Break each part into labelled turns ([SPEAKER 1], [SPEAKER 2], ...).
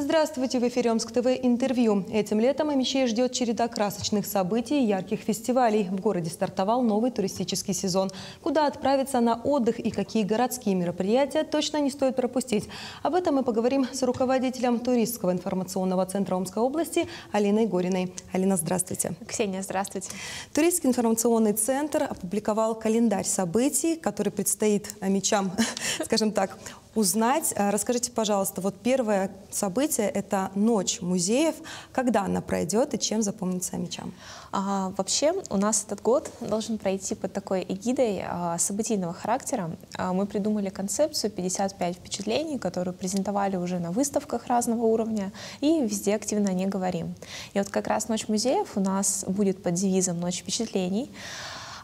[SPEAKER 1] Здравствуйте, в эфире Омск ТВ интервью. Этим летом Амичей ждет череда красочных событий и ярких фестивалей. В городе стартовал новый туристический сезон. Куда отправиться на отдых и какие городские мероприятия точно не стоит пропустить. Об этом мы поговорим с руководителем туристского информационного центра Омской области Алиной Гориной. Алина, здравствуйте.
[SPEAKER 2] Ксения, здравствуйте.
[SPEAKER 1] Туристский информационный центр опубликовал календарь событий, который предстоит амичам, скажем так, узнать. А, расскажите, пожалуйста, вот первое событие – это Ночь музеев. Когда она пройдет и чем запомнится амичам?
[SPEAKER 2] А, вообще у нас этот год должен пройти под такой эгидой а, событийного характера. А, мы придумали концепцию 55 впечатлений, которую презентовали уже на выставках разного уровня и везде активно о ней говорим. И вот как раз Ночь музеев у нас будет под девизом «Ночь впечатлений».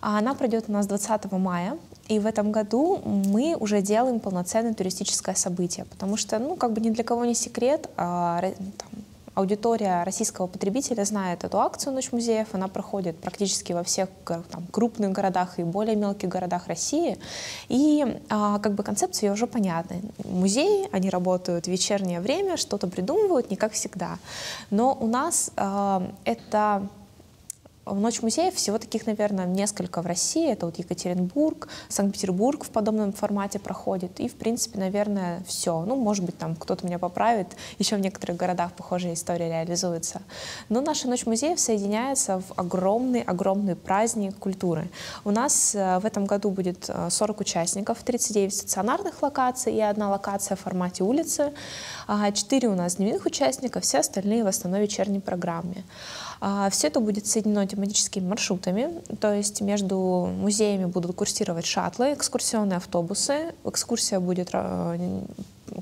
[SPEAKER 2] А она пройдет у нас 20 мая, и в этом году мы уже делаем полноценное туристическое событие, потому что, ну, как бы ни для кого не секрет, а, там, аудитория российского потребителя знает эту акцию «Ночь музеев». Она проходит практически во всех там, крупных городах и более мелких городах России. И а, как бы концепция уже понятна. Музеи, они работают в вечернее время, что-то придумывают, не как всегда. Но у нас а, это в Ночь музеев всего таких, наверное, несколько в России. Это вот Екатеринбург, Санкт-Петербург в подобном формате проходит. И, в принципе, наверное, все. Ну, может быть, там кто-то меня поправит. Еще в некоторых городах похожая история реализуется. Но наша Ночь музеев соединяется в огромный-огромный праздник культуры. У нас э, в этом году будет 40 э, участников, 39 стационарных локаций и одна локация в формате улицы. А, четыре у нас дневных участников, все остальные в основной вечерней программе. А, Все это будет соединено тематическими маршрутами, то есть между музеями будут курсировать шаттлы, экскурсионные автобусы. Экскурсия будет э,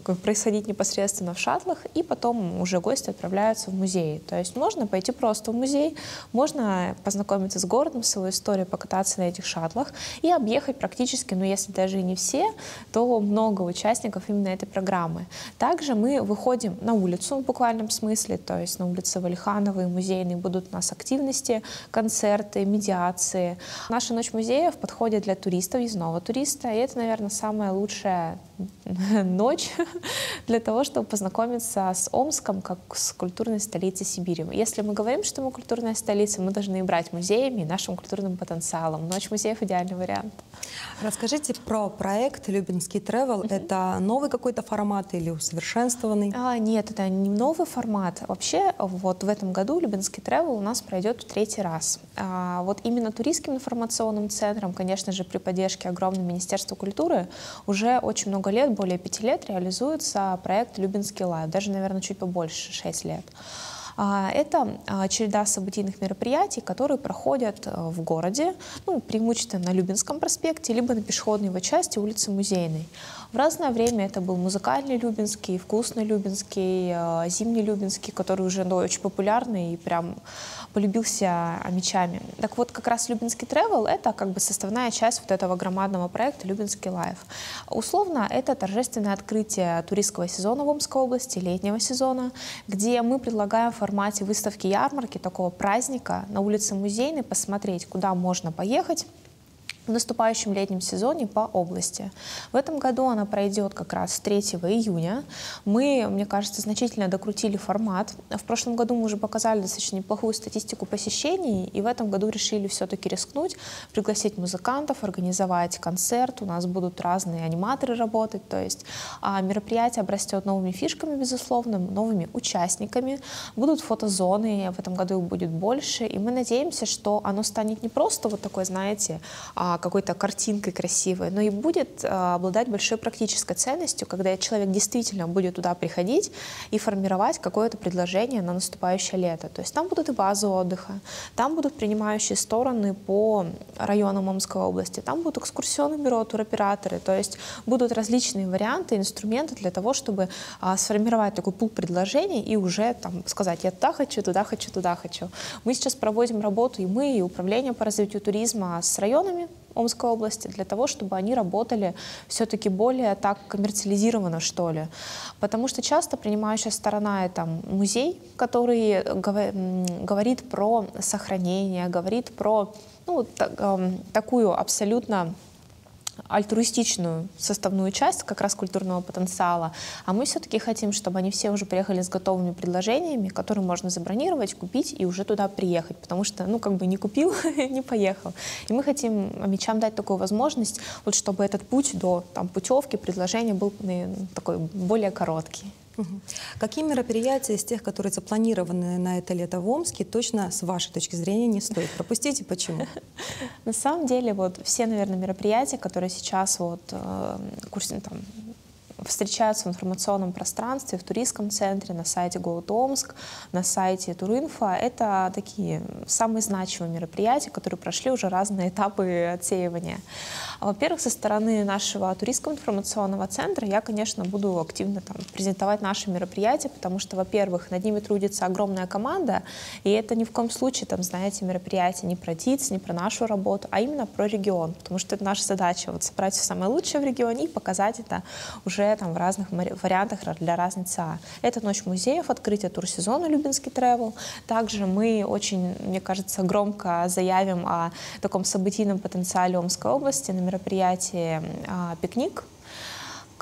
[SPEAKER 2] происходить непосредственно в шаттлах, и потом уже гости отправляются в музей. То есть можно пойти просто в музей, можно познакомиться с городом, с его историей, покататься на этих шаттлах и объехать практически, ну если даже и не все, то много участников именно этой программы. Также мы выходим на улицу в буквальном смысле, то есть на улице Валихановой, музейной будут у нас активности, концерты, медиации. Наша ночь музеев подходит для туристов, въездного туриста, и это, наверное, самая лучшая ночь для того, чтобы познакомиться с Омском как с культурной столицей Сибири. Если мы говорим, что мы культурная столица, мы должны брать музеями и нашим культурным потенциалом. Ночь музеев — идеальный вариант.
[SPEAKER 1] Расскажите про проект «Любинский travel. Uh-huh. Это новый какой-то формат или усовершенствованный?
[SPEAKER 2] А, нет, это не новый формат. Вообще, вот в этом году «Любинский travel у нас пройдет в третий раз. А, вот именно туристским информационным центром, конечно же, при поддержке огромного Министерства культуры, уже очень много лет, более пяти лет, реализуется проект «Любинский Live», даже, наверное, чуть побольше, шесть лет. А, это а, череда событийных мероприятий, которые проходят э, в городе, ну, преимущественно на Любинском проспекте, либо на пешеходной его части улицы Музейной. В разное время это был музыкальный Любинский, вкусный Любинский, э, зимний Любинский, который уже ну, очень популярный и прям полюбился омичами. Так вот, как раз Любинский Travel — это как бы составная часть вот этого громадного проекта Любинский Live. Условно, это торжественное открытие туристского сезона в Омской области, летнего сезона, где мы предлагаем в формате выставки-ярмарки, такого праздника на улице Музейной посмотреть, куда можно поехать, в наступающем летнем сезоне по области. В этом году она пройдет как раз 3 июня. Мы, мне кажется, значительно докрутили формат. В прошлом году мы уже показали достаточно неплохую статистику посещений, и в этом году решили все-таки рискнуть, пригласить музыкантов, организовать концерт. У нас будут разные аниматоры работать, то есть а, мероприятие обрастет новыми фишками, безусловно, новыми участниками. Будут фотозоны, в этом году их будет больше, и мы надеемся, что оно станет не просто вот такой, знаете, а, какой-то картинкой красивой, но и будет а, обладать большой практической ценностью, когда человек действительно будет туда приходить и формировать какое-то предложение на наступающее лето. То есть там будут и базы отдыха, там будут принимающие стороны по районам Омской области, там будут экскурсионные бюро, туроператоры, то есть будут различные варианты, инструменты для того, чтобы а, сформировать такой пул предложений и уже там сказать, я туда хочу, туда хочу, туда хочу. Мы сейчас проводим работу, и мы, и Управление по развитию туризма с районами, Омской области, для того, чтобы они работали все-таки более так коммерциализированно, что ли. Потому что часто принимающая сторона — это музей, который говорит про сохранение, говорит про ну, так, такую абсолютно альтруистичную составную часть как раз культурного потенциала, а мы все-таки хотим, чтобы они все уже приехали с готовыми предложениями, которые можно забронировать, купить и уже туда приехать, потому что, ну, как бы не купил, не поехал. И мы хотим мечам дать такую возможность, вот чтобы этот путь до там, путевки, предложения был такой более короткий.
[SPEAKER 1] Какие мероприятия из тех, которые запланированы на это лето в Омске, точно с вашей точки зрения не стоит пропустить и почему?
[SPEAKER 2] На самом деле, вот все, наверное, мероприятия, которые сейчас вот э, курсе, там, встречаются в информационном пространстве, в туристском центре, на сайте Омск, на сайте Туринфо. Это такие самые значимые мероприятия, которые прошли уже разные этапы отсеивания. Во-первых, со стороны нашего туристского информационного центра я, конечно, буду активно там, презентовать наши мероприятия, потому что, во-первых, над ними трудится огромная команда, и это ни в коем случае, там, знаете, мероприятие не про ТИЦ, не про нашу работу, а именно про регион, потому что это наша задача, вот собрать все самое лучшее в регионе и показать это уже там в разных вариантах для разных ЦА. Это Ночь музеев, открытие турсезона Любинский Travel. Также мы очень, мне кажется, громко заявим о таком событийном потенциале Омской области на мероприятии а, «Пикник»,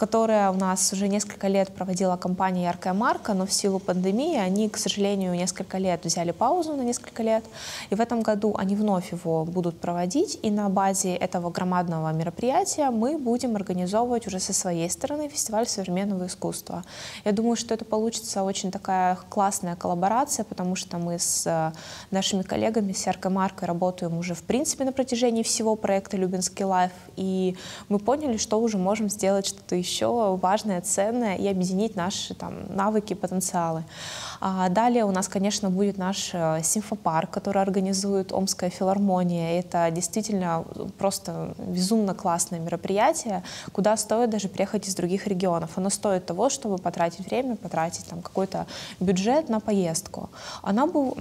[SPEAKER 2] которая у нас уже несколько лет проводила компания «Яркая марка», но в силу пандемии они, к сожалению, несколько лет взяли паузу на несколько лет, и в этом году они вновь его будут проводить, и на базе этого громадного мероприятия мы будем организовывать уже со своей стороны фестиваль современного искусства. Я думаю, что это получится очень такая классная коллаборация, потому что мы с э, нашими коллегами с «Яркой маркой» работаем уже в принципе на протяжении всего проекта «Любинский лайф», и мы поняли, что уже можем сделать что-то еще еще важное, ценное и объединить наши там, навыки, потенциалы. А далее у нас, конечно, будет наш э, симфопарк, который организует Омская филармония. Это действительно просто безумно классное мероприятие, куда стоит даже приехать из других регионов. Оно стоит того, чтобы потратить время, потратить там какой-то бюджет на поездку. Она был,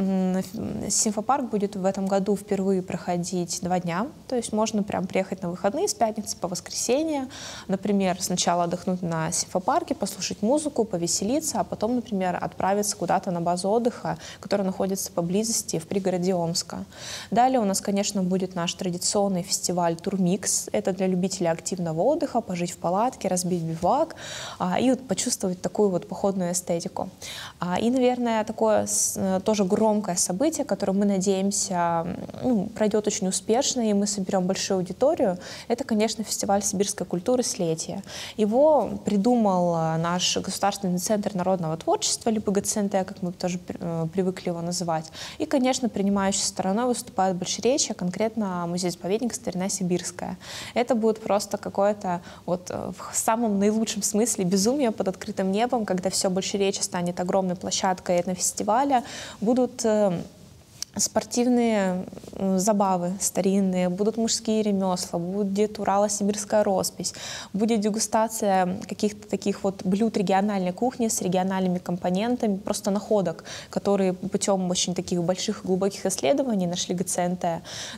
[SPEAKER 2] симфопарк будет в этом году впервые проходить два дня, то есть можно прям приехать на выходные с пятницы по воскресенье, например, сначала отдохнуть на симфопарке, послушать музыку, повеселиться, а потом, например, отправиться куда куда-то на базу отдыха, которая находится поблизости в пригороде Омска. Далее у нас, конечно, будет наш традиционный фестиваль Турмикс. Это для любителей активного отдыха, пожить в палатке, разбить бивак а, и вот почувствовать такую вот походную эстетику. А, и, наверное, такое э, тоже громкое событие, которое мы надеемся ну, пройдет очень успешно, и мы соберем большую аудиторию, это, конечно, фестиваль сибирской культуры «Слетие». Его придумал э, наш Государственный центр народного творчества, либо ГЦНТ, как мы тоже э, привыкли его называть. И, конечно, принимающей стороной выступает Большеречье, конкретно музей-заповедник Старина Сибирская. Это будет просто какое-то вот э, в самом наилучшем смысле безумие под открытым небом, когда все Большеречье станет огромной площадкой этнофестиваля, будут спортивные забавы старинные, будут мужские ремесла, будет Урало-Сибирская роспись, будет дегустация каких-то таких вот блюд региональной кухни с региональными компонентами, просто находок, которые путем очень таких больших глубоких исследований нашли ГЦНТ.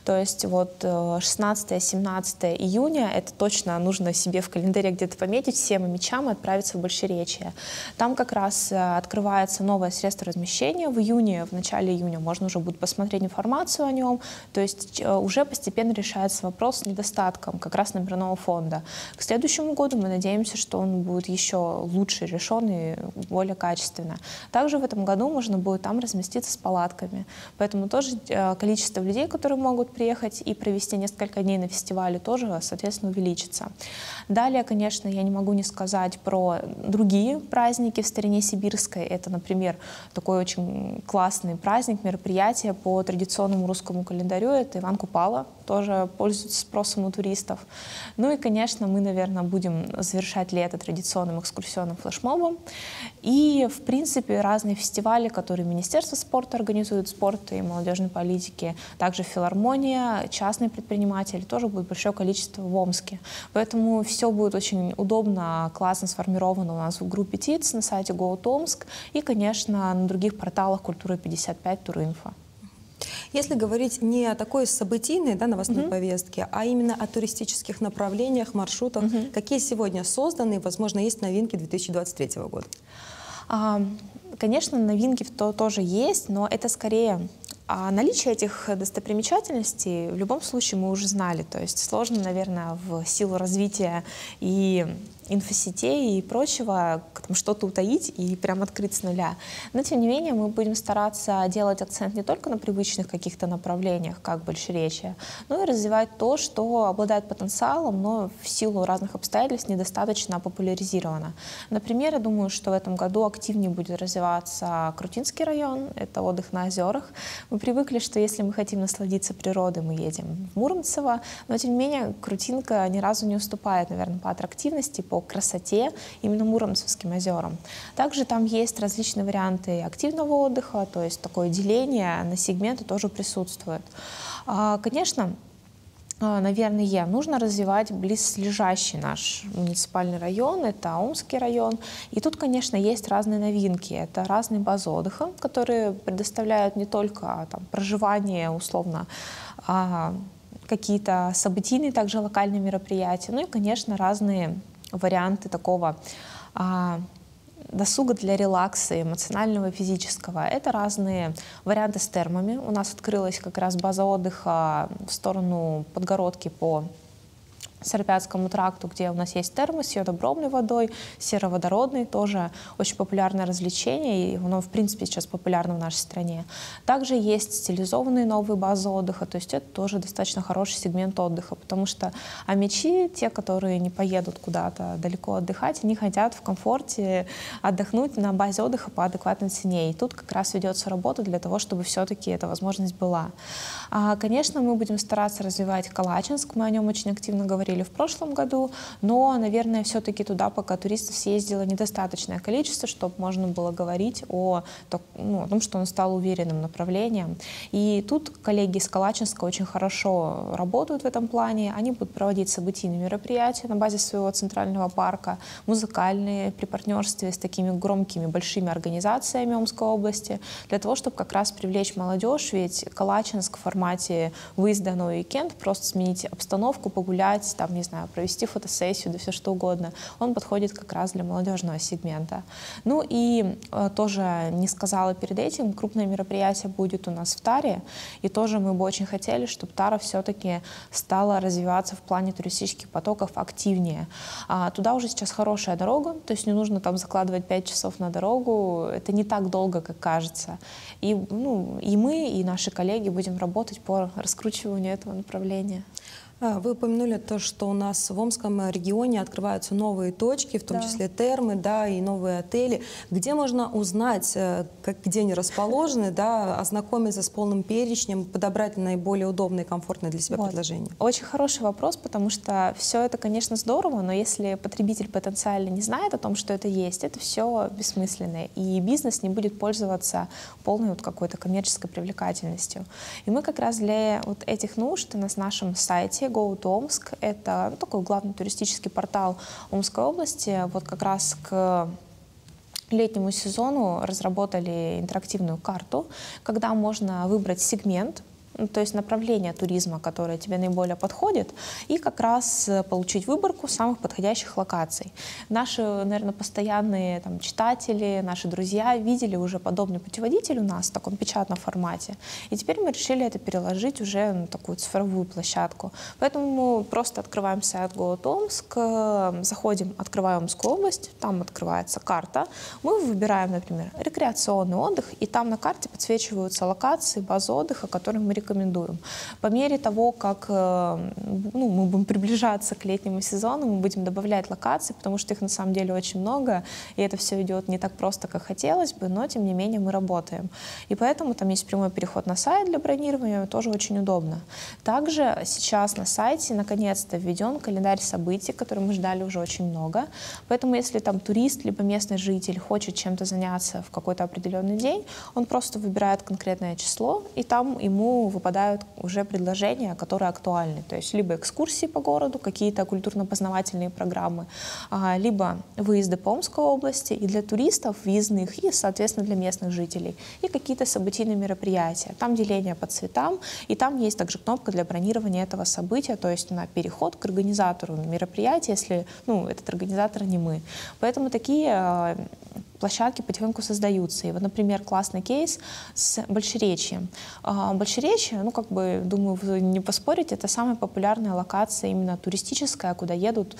[SPEAKER 2] То есть вот 16-17 э, июня, это точно нужно себе в календаре где-то пометить, всем мечам и отправиться в Большеречье. Там как раз э, открывается новое средство размещения. В июне, в начале июня можно уже будет посмотреть информацию о нем. То есть э, уже постепенно решается вопрос с недостатком как раз номерного фонда. К следующему году мы надеемся, что он будет еще лучше решен и более качественно. Также в этом году можно будет там разместиться с палатками. Поэтому тоже э, количество людей, которые могут приехать и провести несколько дней на фестивале, тоже, соответственно, увеличится. Далее, конечно, я не могу не сказать про другие праздники в старине сибирской. Это, например, такой очень классный праздник, мероприятие, мероприятие по традиционному русскому календарю. Это Иван Купала, тоже пользуется спросом у туристов. Ну и, конечно, мы, наверное, будем завершать лето традиционным экскурсионным флешмобом. И, в принципе, разные фестивали, которые Министерство спорта организует, спорта и молодежной политики, также филармония, частные предприниматели, тоже будет большое количество в Омске. Поэтому все будет очень удобно, классно сформировано у нас в группе ТИЦ на сайте Go Омск и, конечно, на других порталах Культура 55 Туринфо.
[SPEAKER 1] Если говорить не о такой событийной да, новостной угу. повестке, а именно о туристических направлениях, маршрутах, угу. какие сегодня созданы возможно, есть новинки 2023 года?
[SPEAKER 2] А, конечно, новинки то тоже есть, но это скорее А наличие этих достопримечательностей в любом случае мы уже знали. То есть сложно, наверное, в силу развития и инфосетей и прочего, что-то утаить и прям открыть с нуля. Но, тем не менее, мы будем стараться делать акцент не только на привычных каких-то направлениях, как большеречие, но и развивать то, что обладает потенциалом, но в силу разных обстоятельств недостаточно популяризировано. Например, я думаю, что в этом году активнее будет развиваться Крутинский район, это отдых на озерах. Мы привыкли, что если мы хотим насладиться природой, мы едем в Муромцево, но, тем не менее, Крутинка ни разу не уступает, наверное, по аттрактивности, по красоте именно Муромцевским озерам. Также там есть различные варианты активного отдыха, то есть такое деление на сегменты тоже присутствует. А, конечно, а, наверное, нужно развивать близлежащий наш муниципальный район, это Омский район. И тут, конечно, есть разные новинки. Это разные базы отдыха, которые предоставляют не только там, проживание условно, а какие-то событийные, также локальные мероприятия, ну и, конечно, разные варианты такого а, досуга для релакса эмоционального и физического. Это разные варианты с термами. У нас открылась как раз база отдыха в сторону Подгородки по Серпятскому тракту, где у нас есть термос с йодобромной водой, сероводородный, тоже очень популярное развлечение, и оно, в принципе, сейчас популярно в нашей стране. Также есть стилизованные новые базы отдыха, то есть это тоже достаточно хороший сегмент отдыха, потому что а мечи, те, которые не поедут куда-то далеко отдыхать, они хотят в комфорте отдохнуть на базе отдыха по адекватной цене. И тут как раз ведется работа для того, чтобы все-таки эта возможность была. А, конечно, мы будем стараться развивать Калачинск, мы о нем очень активно говорим, говорили в прошлом году, но, наверное, все-таки туда пока туристов съездило недостаточное количество, чтобы можно было говорить о, ну, о том, что он стал уверенным направлением. И тут коллеги из Калачинска очень хорошо работают в этом плане. Они будут проводить событийные мероприятия на базе своего центрального парка, музыкальные при партнерстве с такими громкими большими организациями Омской области, для того, чтобы как раз привлечь молодежь, ведь Калачинск в формате выезда на уикенд, просто сменить обстановку, погулять, там, не знаю, провести фотосессию, да все что угодно, он подходит как раз для молодежного сегмента. Ну и э, тоже не сказала перед этим, крупное мероприятие будет у нас в Таре, и тоже мы бы очень хотели, чтобы Тара все-таки стала развиваться в плане туристических потоков активнее. А, туда уже сейчас хорошая дорога, то есть не нужно там закладывать 5 часов на дорогу, это не так долго, как кажется. И, ну, и мы, и наши коллеги будем работать по раскручиванию этого направления.
[SPEAKER 1] А, вы упомянули то, что у нас в Омском регионе открываются новые точки, в том да. числе термы, да, и новые отели. Где можно узнать, э, как, где они расположены, да, ознакомиться с полным перечнем, подобрать наиболее удобное и комфортное для себя вот. предложение?
[SPEAKER 2] Очень хороший вопрос, потому что все это, конечно, здорово, но если потребитель потенциально не знает о том, что это есть, это все бессмысленно, и бизнес не будет пользоваться полной вот какой-то коммерческой привлекательностью. И мы как раз для вот этих нужд на нашем сайте Go to Омск. Это ну, такой главный туристический портал Омской области. Вот как раз к летнему сезону разработали интерактивную карту, когда можно выбрать сегмент, то есть направление туризма, которое тебе наиболее подходит, и как раз э, получить выборку самых подходящих локаций. Наши, наверное, постоянные там, читатели, наши друзья видели уже подобный путеводитель у нас в таком печатном формате, и теперь мы решили это переложить уже на такую цифровую площадку. Поэтому просто открываем сайт Голод э, заходим, открываем Омскую область, там открывается карта, мы выбираем, например, рекреационный отдых, и там на карте подсвечиваются локации, базы отдыха, которые мы рекомендуем. По мере того, как э, ну, мы будем приближаться к летнему сезону, мы будем добавлять локации, потому что их на самом деле очень много, и это все идет не так просто, как хотелось бы, но тем не менее мы работаем. И поэтому там есть прямой переход на сайт для бронирования, тоже очень удобно. Также сейчас на сайте наконец-то введен календарь событий, который мы ждали уже очень много. Поэтому если там турист либо местный житель хочет чем-то заняться в какой-то определенный день, он просто выбирает конкретное число, и там ему выпадают уже предложения, которые актуальны. То есть либо экскурсии по городу, какие-то культурно-познавательные программы, а, либо выезды по Омской области и для туристов въездных, и, соответственно, для местных жителей, и какие-то событийные мероприятия. Там деление по цветам, и там есть также кнопка для бронирования этого события, то есть на переход к организатору мероприятия, если ну, этот организатор не мы. Поэтому такие а, площадки потихоньку создаются. И вот, например, классный кейс с Большеречьем. А, Большеречье, ну, как бы, думаю, вы не поспорите, это самая популярная локация именно туристическая, куда едут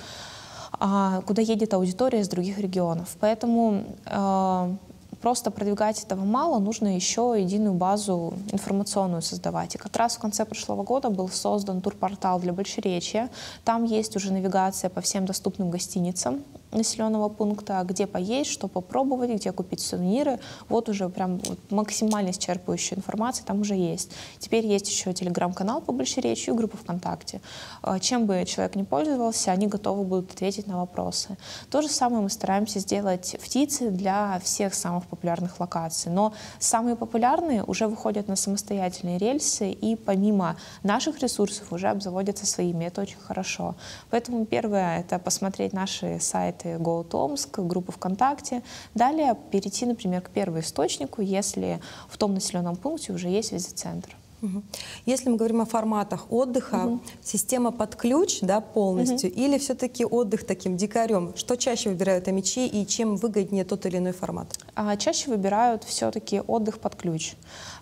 [SPEAKER 2] а, куда едет аудитория из других регионов. Поэтому а, просто продвигать этого мало, нужно еще единую базу информационную создавать. И как раз в конце прошлого года был создан турпортал для Большеречья. Там есть уже навигация по всем доступным гостиницам населенного пункта, где поесть, что попробовать, где купить сувениры. Вот уже прям вот максимально исчерпывающая информация там уже есть. Теперь есть еще телеграм-канал по Большеречью и группа ВКонтакте. А, чем бы человек не пользовался, они готовы будут ответить на вопросы. То же самое мы стараемся сделать в ТИЦе для всех самых популярных локаций. Но самые популярные уже выходят на самостоятельные рельсы и помимо наших ресурсов уже обзаводятся своими. Это очень хорошо. Поэтому первое — это посмотреть наши сайты сайты Go Томск, группу ВКонтакте. Далее перейти, например, к первоисточнику, если в том населенном пункте уже есть визит-центр.
[SPEAKER 1] Если мы говорим о форматах отдыха, угу. система под ключ да, полностью угу. или все-таки отдых таким дикарем? Что чаще выбирают амичи и чем выгоднее тот или иной формат?
[SPEAKER 2] А, чаще выбирают все-таки отдых под ключ.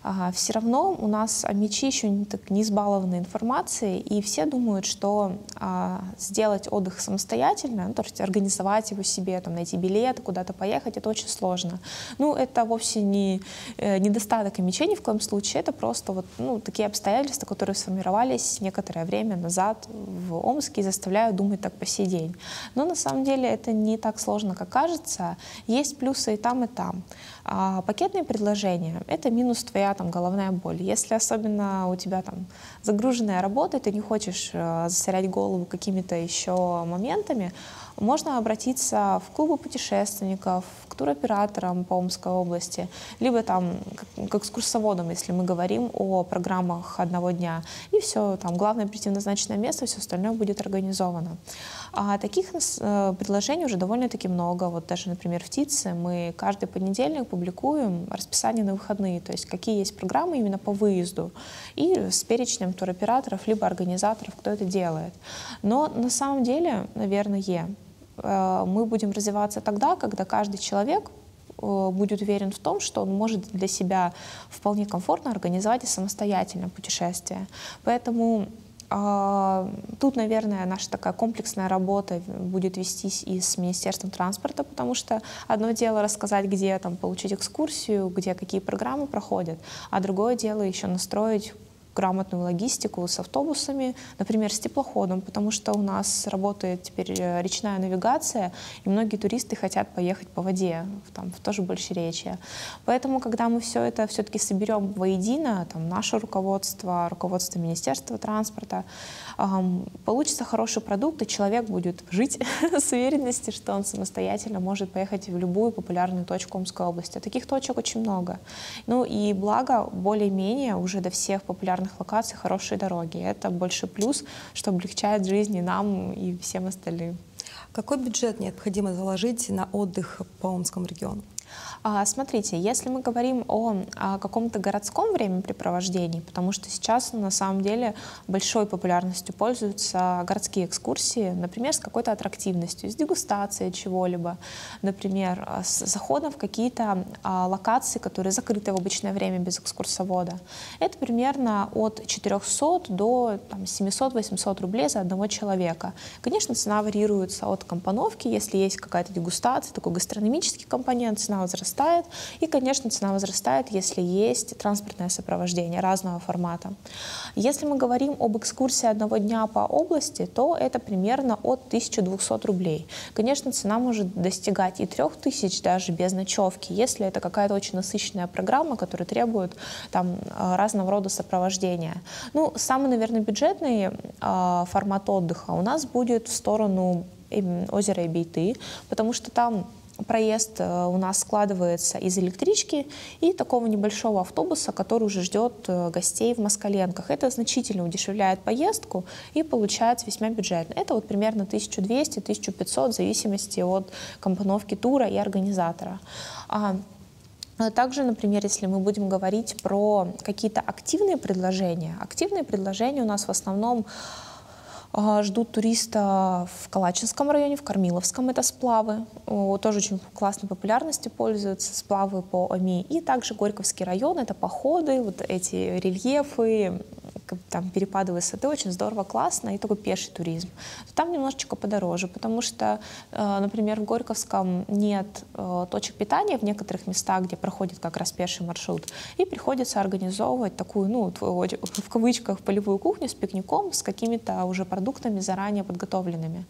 [SPEAKER 2] А, все равно у нас амичи еще не, так, не избалованы информацией, и все думают, что а, сделать отдых самостоятельно, ну, то есть организовать его себе, там, найти билеты, куда-то поехать, это очень сложно. Ну, это вовсе не э, недостаток амичей ни в коем случае, это просто вот, ну, ну, такие обстоятельства, которые сформировались некоторое время назад в Омске заставляют думать так по сей день. Но на самом деле это не так сложно, как кажется. Есть плюсы и там, и там. А пакетные предложения — это минус твоя там, головная боль. Если особенно у тебя там загруженная работа, ты не хочешь э, засорять голову какими-то еще моментами, можно обратиться в клубы путешественников, к туроператорам по Омской области, либо там к экскурсоводам, если мы говорим о программах одного дня. И все, там главное прийти в назначенное место, все остальное будет организовано. А таких э, предложений уже довольно-таки много. Вот даже, например, в ТИЦе мы каждый понедельник публикуем расписание на выходные, то есть какие есть программы именно по выезду, и с перечнем туроператоров либо организаторов, кто это делает. Но на самом деле, наверное, мы будем развиваться тогда, когда каждый человек э, будет уверен в том, что он может для себя вполне комфортно организовать и самостоятельно путешествие. Поэтому а, тут, наверное, наша такая комплексная работа будет вестись и с Министерством транспорта, потому что одно дело рассказать, где там получить экскурсию, где какие программы проходят, а другое дело еще настроить грамотную логистику с автобусами, например, с теплоходом, потому что у нас работает теперь э, речная навигация, и многие туристы хотят поехать по воде, там, в тоже больше речи. Поэтому, когда мы все это все-таки соберем воедино, там, наше руководство, руководство Министерства транспорта, эм, получится хороший продукт, и человек будет жить с уверенностью, что он самостоятельно может поехать в любую популярную точку Омской области. Таких точек очень много. Ну и благо, более-менее уже до всех популярных популярных локаций хорошие дороги. Это больше плюс, что облегчает жизнь и нам, и всем остальным.
[SPEAKER 1] Какой бюджет необходимо заложить на отдых по Омскому региону?
[SPEAKER 2] А, смотрите, если мы говорим о, каком-то городском времяпрепровождении, потому что сейчас на самом деле большой популярностью пользуются городские экскурсии, например, с какой-то аттрактивностью, с дегустацией чего-либо, например, с заходом в какие-то а, локации, которые закрыты в обычное время без экскурсовода. Это примерно от 400 до 700-800 рублей за одного человека. Конечно, цена варьируется от компоновки, если есть какая-то дегустация, такой гастрономический компонент, цена возрастает. И, конечно, цена возрастает, если есть транспортное сопровождение разного формата. Если мы говорим об экскурсии одного дня по области, то это примерно от 1200 рублей. Конечно, цена может достигать и 3000 даже без ночевки, если это какая-то очень насыщенная программа, которая требует там, разного рода сопровождения. Ну, самый, наверное, бюджетный э, формат отдыха у нас будет в сторону озера Эбейты, потому что там проезд э, у нас складывается из электрички и такого небольшого автобуса, который уже ждет э, гостей в Москаленках. Это значительно удешевляет поездку и получается весьма бюджетно. Это вот примерно 1200-1500 в зависимости от компоновки тура и организатора. А, также, например, если мы будем говорить про какие-то активные предложения, активные предложения у нас в основном Ждут туриста в Калачинском районе, в Кормиловском, это сплавы. Тоже очень классной популярностью пользуются сплавы по ОМИ. И также Горьковский район, это походы, вот эти рельефы, там перепады высоты, очень здорово, классно, и такой пеший туризм. Там немножечко подороже, потому что, э, например, в Горьковском нет э, точек питания в некоторых местах, где проходит как раз пеший маршрут, и приходится организовывать такую, ну, в кавычках, полевую кухню с пикником, с какими-то уже продуктами заранее подготовленными.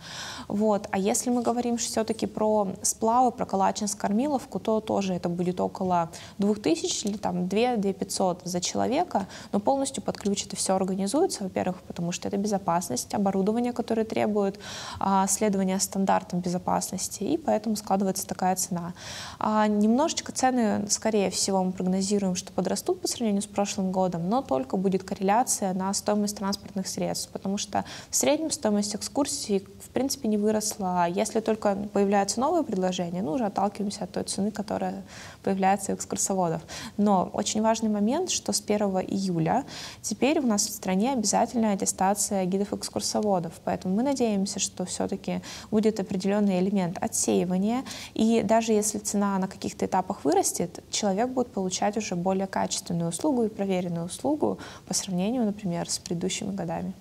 [SPEAKER 2] Вот. А если мы говорим все-таки про сплавы, про Калачинск-Кормиловку, то тоже это будет около 2000 или там 2-2500 за человека, но полностью подключится все организуется, во-первых, потому что это безопасность, оборудование, которое требует а, следования стандартам безопасности, и поэтому складывается такая цена. А, немножечко цены, скорее всего, мы прогнозируем, что подрастут по сравнению с прошлым годом, но только будет корреляция на стоимость транспортных средств, потому что в среднем стоимость экскурсии, в принципе, не выросла. Если только появляются новые предложения, ну, уже отталкиваемся от той цены, которая появляется у экскурсоводов. Но очень важный момент, что с 1 июля теперь у нас в стране обязательная аттестация гидов-экскурсоводов. Поэтому мы надеемся, что все-таки будет определенный элемент отсеивания. И даже если цена на каких-то этапах вырастет, человек будет получать уже более качественную услугу и проверенную услугу по сравнению, например, с предыдущими годами.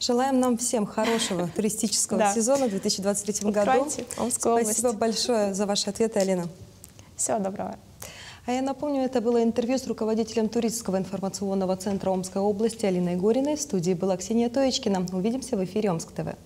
[SPEAKER 1] Желаем нам всем хорошего туристического сезона в 2023 году. Спасибо большое за ваши ответы, Алина.
[SPEAKER 2] Всего доброго.
[SPEAKER 1] А я напомню, это было интервью с руководителем туристского информационного центра Омской области Алиной Гориной. В студии была Ксения Тоечкина. Увидимся в эфире Омск ТВ.